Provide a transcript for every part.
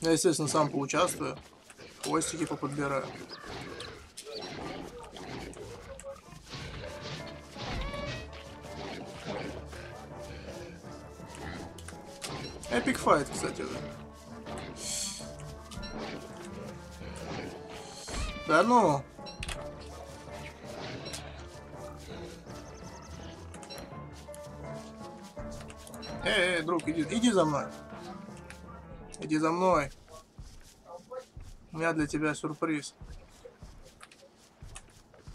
Я, естественно, сам поучаствую. Хвостики поподбираю. Эпик файт, кстати. Да ну. Эй, эй, друг, иди, иди за мной. Иди за мной. У меня для тебя сюрприз.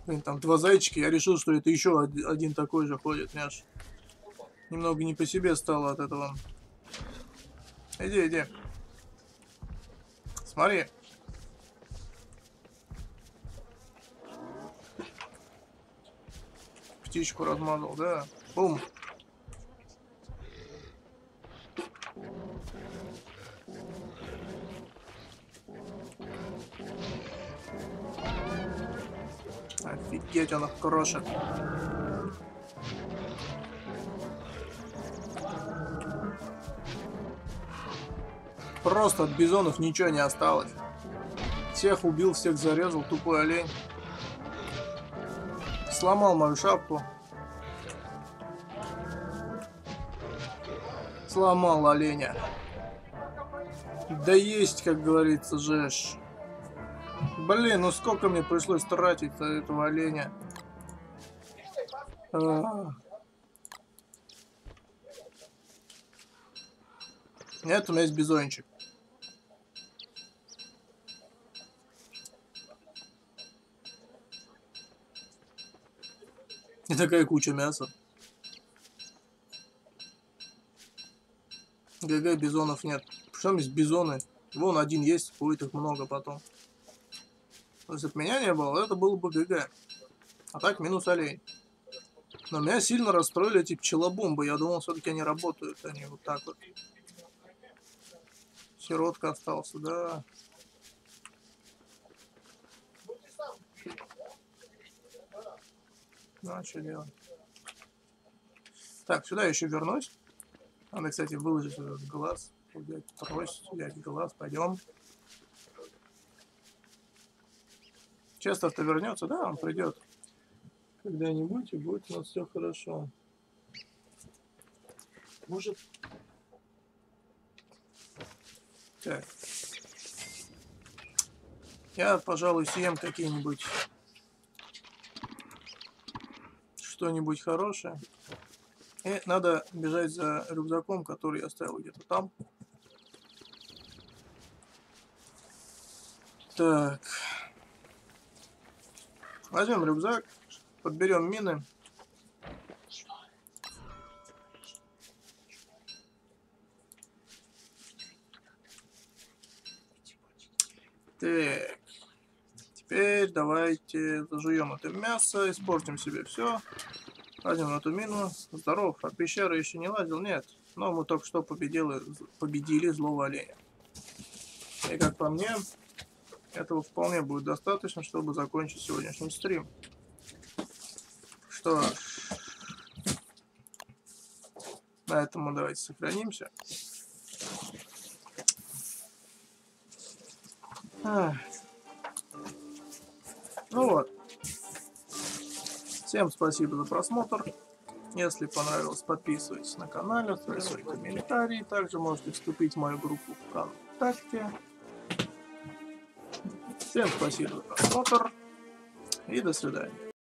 Блин, там два зайчика. Я решил, что это еще один такой же ходит. Аж немного не по себе стало от этого. Иди, иди. Смотри. Птичку размазал, да? Бум. Офигеть, он их крошит. Просто от бизонов ничего не осталось. Всех убил, всех зарезал, тупой олень. Сломал мою шапку. Сломал оленя. Да есть, как говорится, жеш. Блин, ну сколько мне пришлось тратить этого оленя. А -а -а. Нет, у меня есть бизончик. И такая куча мяса. ГГ бизонов нет. Что есть бизоны? Вон один есть, будет их много потом. Если бы меня не было, это было бы ГГ. А так минус олень. Но меня сильно расстроили эти пчелобомбы. Я думал, все-таки они работают. Они вот так вот. Сиротка остался, да. Ну, а что делать? Так, сюда еще вернусь. Надо, кстати, выложить этот глаз. Взять трость, взять глаз. Пойдем. Часто-то вернется, да, он придет когда-нибудь, и будет у нас все хорошо. Может... Так. Я, пожалуй, съем какие-нибудь что-нибудь хорошее. И надо бежать за рюкзаком, который я оставил где-то там. Так. Возьмем рюкзак, подберем мины. Так. Теперь давайте зажуем это мясо, испортим себе все. Возьмем эту мину. Здоров, от пещеры еще не лазил? Нет. Но мы только что победили, победили злого оленя. И как по мне, этого вполне будет достаточно, чтобы закончить сегодняшний стрим. Что ж, на этом мы давайте сохранимся. Ну вот. Всем спасибо за просмотр. Если понравилось, подписывайтесь на канал, оставляйте свои комментарии. Также можете вступить в мою группу ВКонтакте. Всем спасибо за просмотр и до свидания.